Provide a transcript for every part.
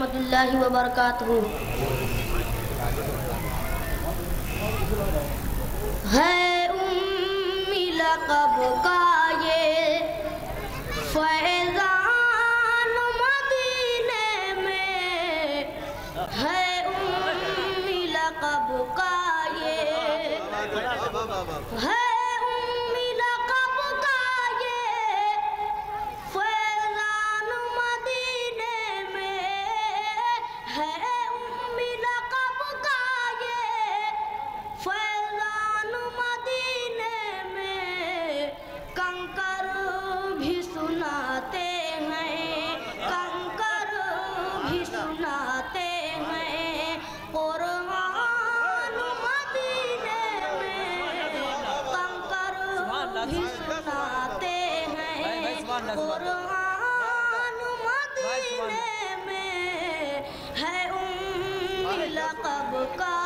وبرکاتہ ہے امی لقب کا یہ فیضان مدینے میں ہے امی لقب کا یہ ہے سناتے ہیں کنکر بھی سناتے ہیں قرآن مدینے میں کنکر بھی سناتے ہیں قرآن مدینے میں ہے ام لقب کا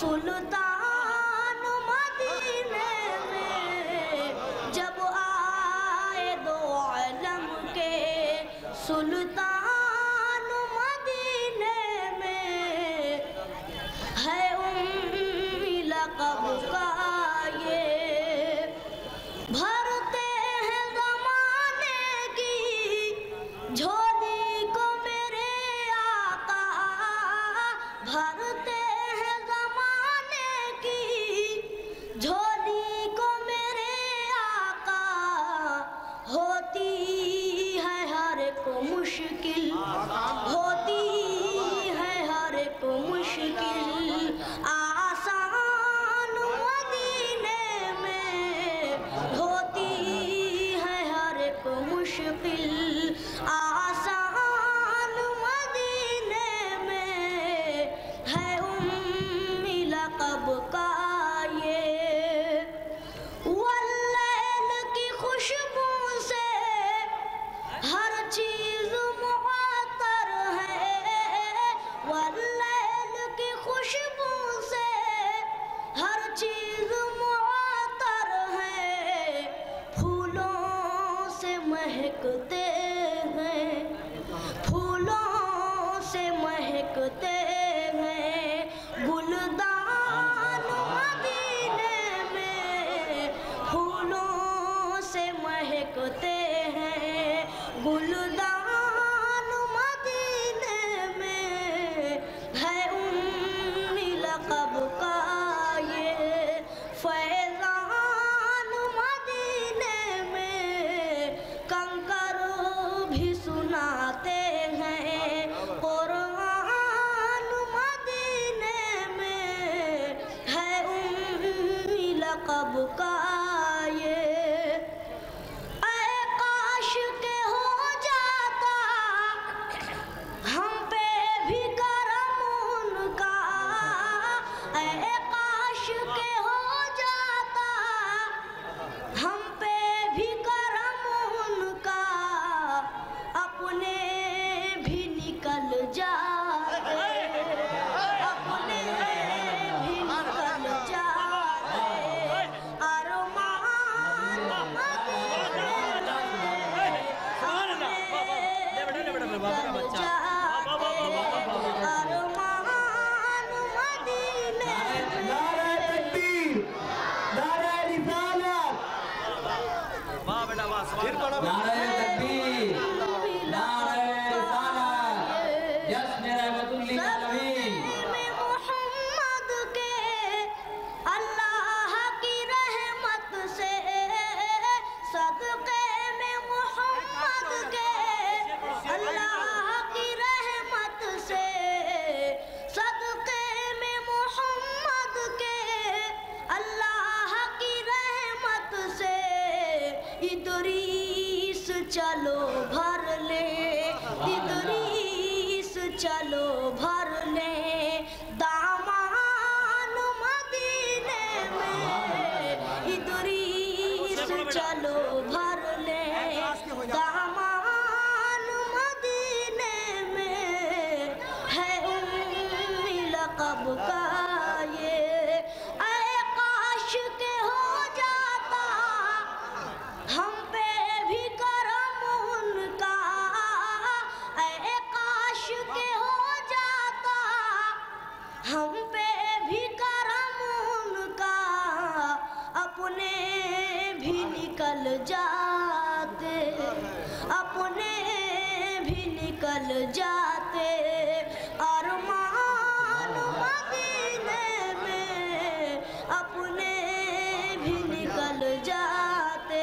سلطان مدینے میں جب آئے دو عالم کے سلطان مدینے میں، ہے امی لقب کا یہ۔ بھرتے ہیں زمانے کی جھولی مشکل ہوتی ہے ہر ایک مشکل۔ آسان مدینے میں ہوتی ہے ہر ایک مشکل۔ مہکتے ہیں۔ گلدان مدینے میں ہے امی لقب کا یہ۔ فیضان مدینے میں کنکر بھی سناتے ہیں۔ قرآن مدینے میں ہے امی لقب کا چلو بھر لے ادریس چلو بھر لے دامان مدینے میں ادریس چلو بھر لے دامان نکل جاتے اپنے بھی نکل جاتے۔ ارمان مدینے میں اپنے بھی نکل جاتے۔